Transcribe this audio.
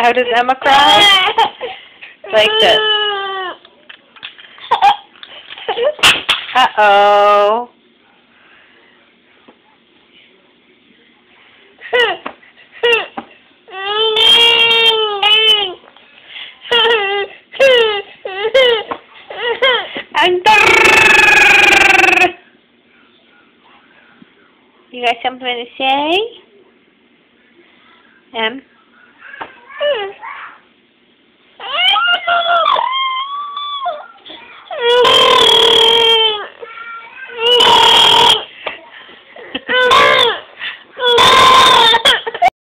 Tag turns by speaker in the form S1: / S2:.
S1: How does Emma cry? Like this. Uh-oh. You got something to say? Em?